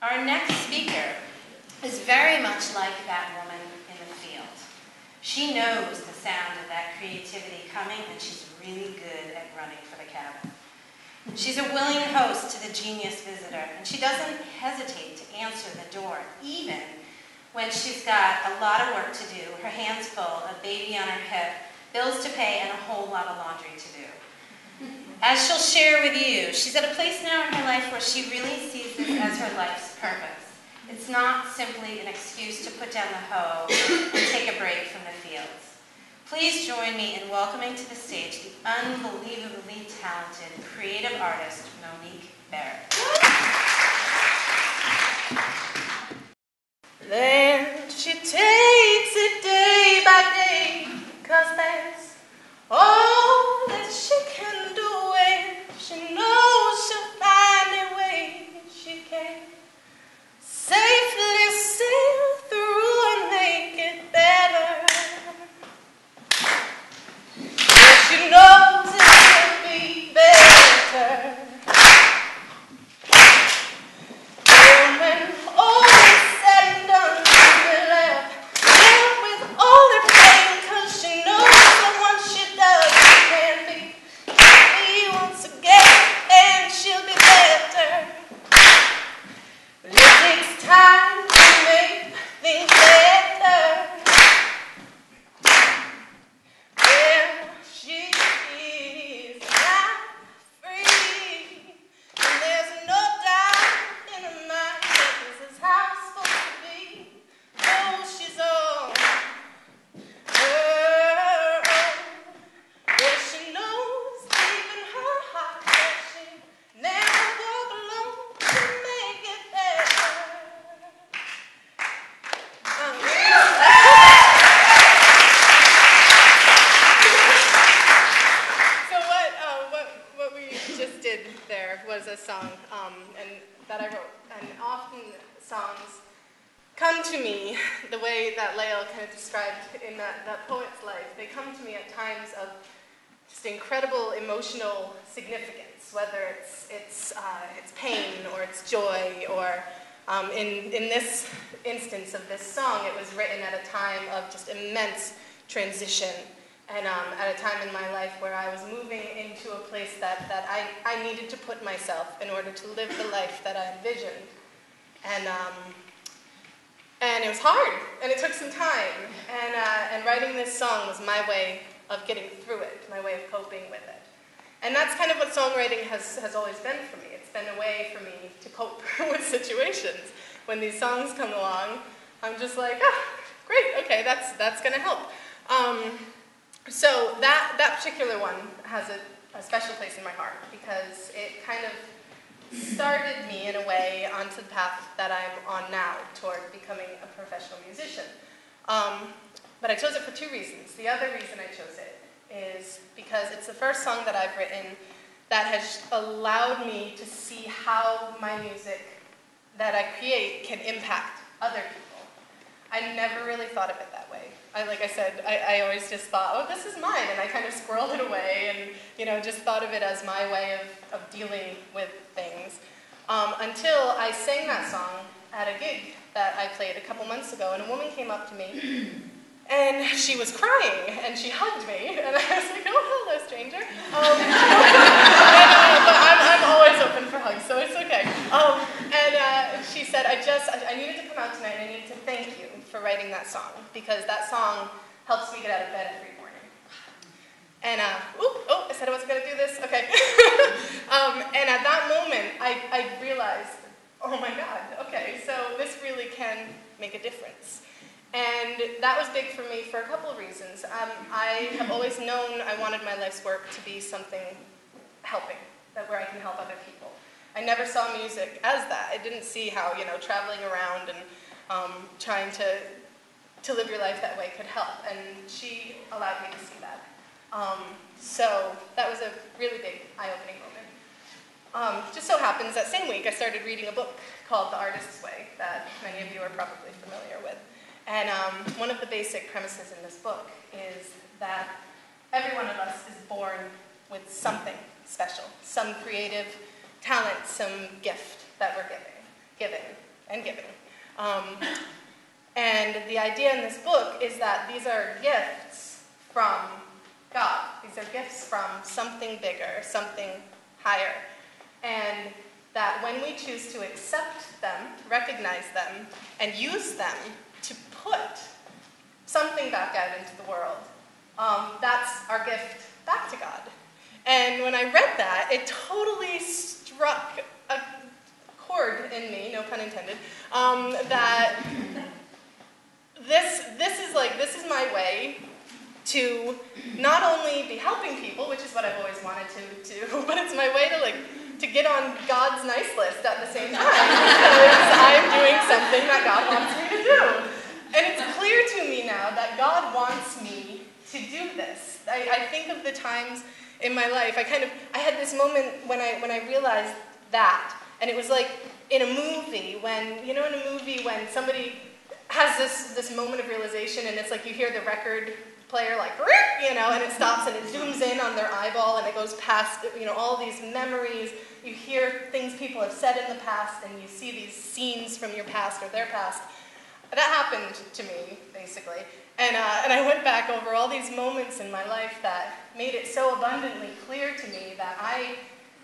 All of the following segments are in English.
Our next speaker is very much like that woman in the field. She knows the sound of that creativity coming, and she's really good at running for the cabin. She's a willing host to the genius visitor, and she doesn't hesitate to answer the door, even when she's got a lot of work to do, her hands full, a baby on her hip, bills to pay, and a whole lot of laundry to do. As she'll share with you, she's at a place now in her life where she really sees this as her life's purpose. It's not simply an excuse to put down the hoe and take a break from the fields. Please join me in welcoming to the stage the unbelievably talented creative artist, Monique Barrett. Then she takes it day by day, cause that's all that she can do. And she knows she'll find a way she can safely sail through and make it better. But she knows it will be better. And when all is said and done, she'll be left there with all her pain, 'cause she knows that once she does, she can be happy once again, and she'll be better. But it takes time to make things better. Well, she is not free, and there's no doubt in her mind that this is how it's supposed to be. Oh, she's on her own. Well, she knows deep in her heart that she never walk alone to make it better. So what, uh, what, what we just did there was a song, um, and that I wrote. And often songs come to me the way that Lael kind of described in that, that poet's life. They come to me at times of just incredible emotional significance, whether it's it's uh, it's pain or it's joy or um, in in this instance of this song, it was written at a time of just immense transition and um, at a time in my life where I was moving into a place that, that I, I needed to put myself in order to live the life that I envisioned. And, um, and it was hard, and it took some time. And, uh, and writing this song was my way of getting through it, my way of coping with it. And that's kind of what songwriting has, has always been for me. It's been a way for me to cope with situations. When these songs come along, I'm just like, ah, great, okay, that's, that's to help. Um, so that, that particular one has a, a special place in my heart because it kind of started me in a way onto the path that I'm on now toward becoming a professional musician. Um, but I chose it for two reasons. The other reason I chose it is because it's the first song that I've written that has allowed me to see how my music that I create can impact other people. I never really thought of it that way. I, like I said, I, I always just thought, oh, this is mine, and I kind of squirreled it away, and you know, just thought of it as my way of, of dealing with things. Um, until I sang that song at a gig that I played a couple months ago, and a woman came up to me, and she was crying, and she hugged me, and I was like, oh, hello, stranger. Um, and, uh, but I'm, I'm always open for hugs, so it's okay. Um, and uh, she said, I just, I, I needed to come out tonight, and I needed to thank you for writing that song, because that song helps me get out of bed every morning. And, uh, ooh, oh, I said I wasn't going to do this? Okay. um, and at that moment, I, I realized, oh my God, okay, so this really can make a difference. And that was big for me for a couple of reasons. Um, I have always known I wanted my life's work to be something helping, that where I can help other people. I never saw music as that. I didn't see how, you know, traveling around and um, trying to, to live your life that way could help. And she allowed me to see that. Um, so that was a really big eye-opening moment. Um, just so happens that same week I started reading a book called The Artist's Way that many of you are probably familiar with. And um, one of the basic premises in this book is that every one of us is born with something special, some creative talent, some gift that we're giving, given. and giving. Um, and the idea in this book is that these are gifts from God. These are gifts from something bigger, something higher. And that when we choose to accept them, recognize them, and use them to put something back out into the world, um, that's our gift back to God. And when I read that, it totally struck a chord in me, no pun intended, um, that this, this is like, this is my way to not only be helping people, which is what I've always wanted to do, but it's my way to like to get on God's nice list at the same time because I'm doing something that God wants me to do. And it's clear to me now that God wants me to do this. I, I think of the times in my life, I kind of, I had this moment when I, when I realized that. And it was like in a movie when, you know, in a movie when somebody has this, this moment of realization and it's like you hear the record player like, you know, and it stops and it zooms in on their eyeball and it goes past, you know, all these memories. You hear things people have said in the past and you see these scenes from your past or their past. That happened to me, basically. And, uh, and I went back over all these moments in my life that made it so abundantly clear to me that I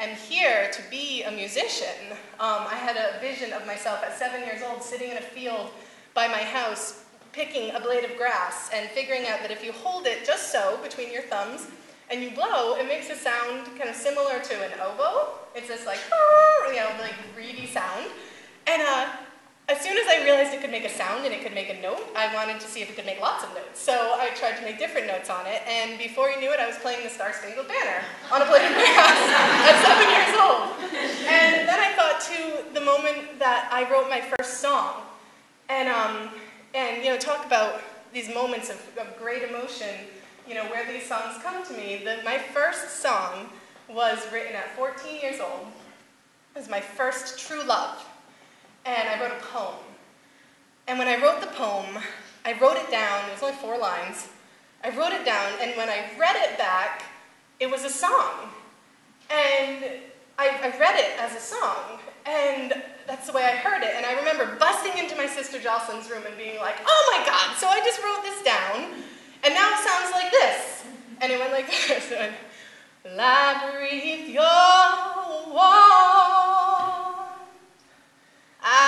am here to be a musician. Um, I had a vision of myself at seven years old sitting in a field by my house picking a blade of grass and figuring out that if you hold it just so between your thumbs and you blow, it makes a sound kind of similar to an oboe. It's this like, you know, like reedy sound. And uh, as soon as I realized it could make a sound and it could make a note, I wanted to see if it could make lots of notes. So I tried to make different notes on it, and before you knew it, I was playing the Star Spangled Banner on a blade of grass at seven years old. And then I thought to the moment that I wrote my first song. And um, and, you know, talk about these moments of, of great emotion, you know, where these songs come to me. The, my first song was written at 14 years old. It was my first true love. And I wrote a poem. And when I wrote the poem, I wrote it down. It was only four lines. I wrote it down, and when I read it back, it was a song. And I, I read it as a song. And that's the way I heard it. And I remember busting into my sister Jocelyn's room and being like, oh my God, so I just wrote this down, and now it sounds like this. And it went like this. Labyrinth, your wall.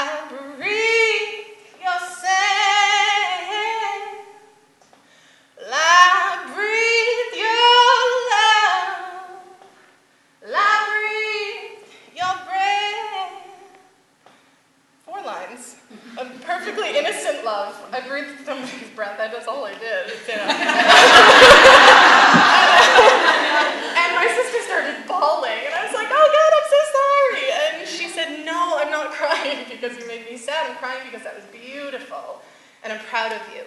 I breathe your sand. Labyrinth, your love. Labyrinth, your breath. Four lines of perfectly innocent love. I breathed somebody's breath. That's all I did. You know. and my sister started bawling, and I was like, "Oh God, I'm so sorry." And she said, "No, I'm not crying because you made me sad. I'm crying because that was beautiful, and I'm proud of you."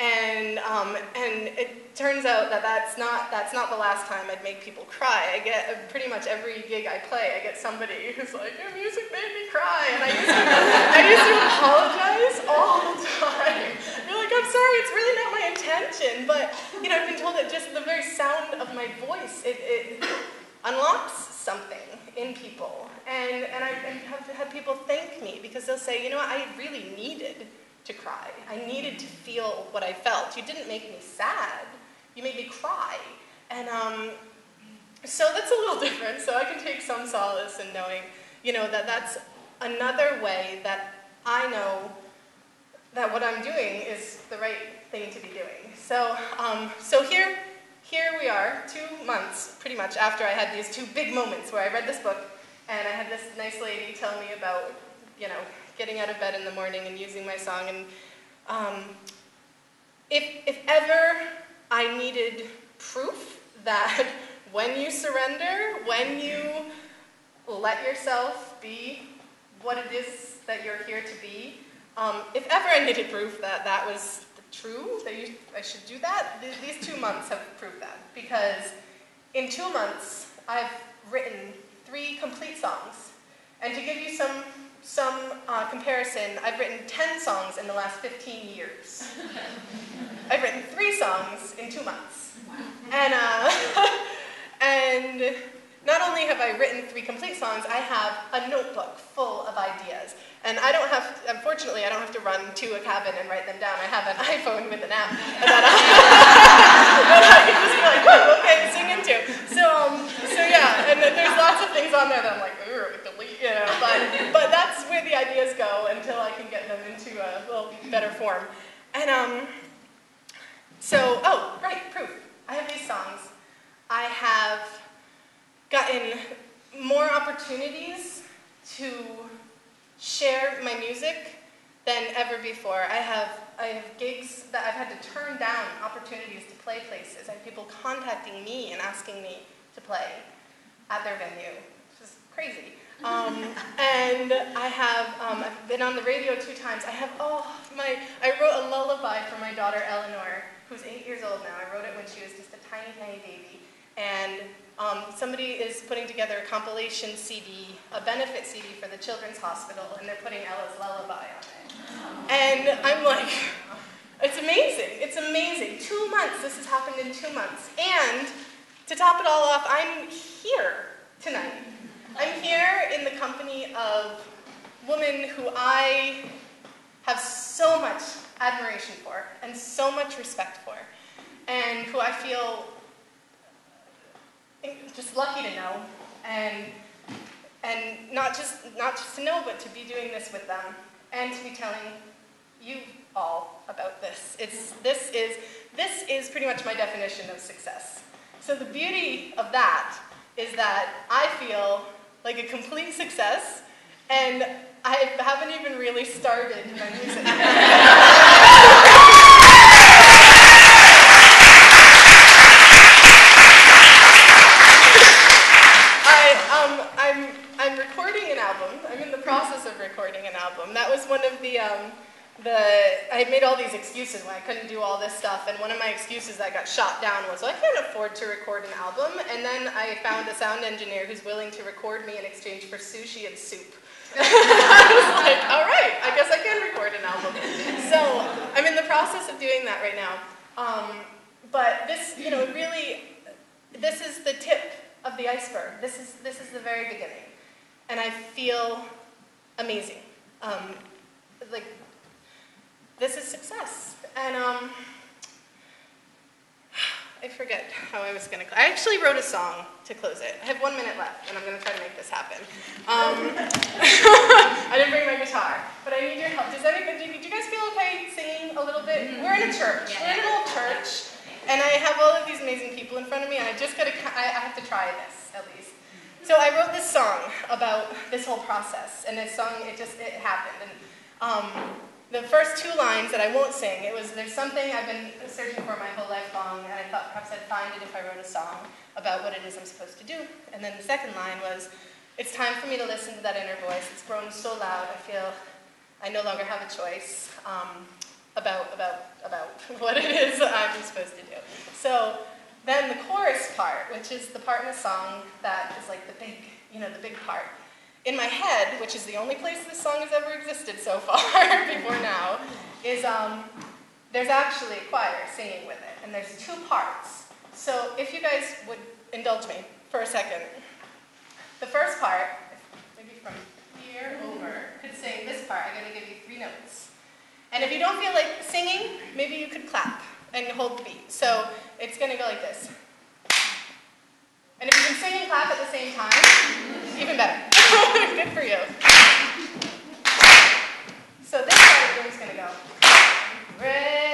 And um, and it turns out that that's not that's not the last time I'd make people cry. I get uh, pretty much every gig I play, I get somebody who's like, "Your music made me cry," and I used to I used to apologize all the time. You're like, "I'm sorry, it's really not my intention," but you know, I've been told that just the very sound of my voice it, it unlocks something in people, and and I've have had people thank me because they'll say, "You know what? I really needed." Cry. I needed to feel what I felt. You didn't make me sad. You made me cry. And um, so that's a little different. So I can take some solace in knowing, you know, that that's another way that I know that what I'm doing is the right thing to be doing. So, um, so here, here we are, two months pretty much after I had these two big moments where I read this book and I had this nice lady tell me about, you know, getting out of bed in the morning and using my song. And um, if, if ever I needed proof that when you surrender, when you let yourself be what it is that you're here to be, um, if ever I needed proof that that was true, that you, I should do that, th- these two months have proved that. Because in two months, I've written three complete songs. And to give you some some uh, comparison, I've written 10 songs in the last 15 years. I've written three songs in two months. And, uh, and not only have I written three complete songs, I have a notebook full of ideas. And I don't have, unfortunately, I don't have to run to a cabin and write them down. I have an iPhone with an app that I, that I just be like, oh, okay, sing into. So, um, so yeah, and then there's lots of things on there that I'm like, delete, you know. But, but that's where the ideas go until I can get them into a little better form. And um, so, oh, right, proof. I have these songs. I have gotten more opportunities to share my music than ever before. I have, I have gigs that I've had to turn down opportunities to play places. Have people contacting me and asking me to play at their venue, which is crazy. Um, and I have, um, I've been on the radio two times. I have, oh, my, I wrote a lullaby for my daughter Eleanor, who's eight years old now. I wrote it when she was just a tiny, tiny baby. And um, somebody is putting together a compilation CD, a benefit CD for the Children's Hospital, and they're putting Ella's lullaby on it. And I'm like, it's amazing. It's amazing. Two months. This has happened in two months. And to top it all off, I'm here tonight. I'm here in the company of women who I have so much admiration for and so much respect for, and who I feel just lucky to know, and and not just not just to know, but to be doing this with them, and to be telling you all about this. It's this is this is pretty much my definition of success. So the beauty of that is that I feel like a complete success, and I haven't even really started my music. Um, I'm, I'm recording an album. I'm in the process of recording an album. That was one of the, um, the, I made all these excuses why I couldn't do all this stuff, and one of my excuses that got shot down was, well, I can't afford to record an album, and then I found a sound engineer who's willing to record me in exchange for sushi and soup. I was like, all right, I guess I can record an album. So I'm in the process of doing that right now. Um, but this, you know, really, this is the tip of the iceberg. This is, this is the very beginning. And I feel amazing. Um, like, this is success. And um, I forget how I was going to. I actually wrote a song to close it. I have one minute left, and I'm going to try to make this happen. Um, I didn't bring my guitar, but I need your help. Does anybody? Do you guys feel okay singing a little bit? Mm-hmm. We're in a church. We're in an old church, and I have all of these amazing people in front of me, and I just got to. I, I have to try this at least. So I wrote this song about this whole process, and this song it just it happened, and. Um, the first two lines that I won't sing, it was there's something I've been searching for my whole life long, and I thought perhaps I'd find it if I wrote a song about what it is I'm supposed to do. And then the second line was, it's time for me to listen to that inner voice. It's grown so loud, I feel I no longer have a choice um, about, about, about what it is I'm supposed to do. So then the chorus part, which is the part in the song that is like the big, you know, the big part, in my head, which is the only place this song has ever existed so far before now, is um, there's actually a choir singing with it, and there's two parts. So if you guys would indulge me for a second, the first part, maybe from here over, could sing this part. I'm going to give you three notes. And if you don't feel like singing, maybe you could clap and hold the beat. So it's going to go like this. And if you can sing and clap at the same time, even better. Good for you. So this category is going to go. Red.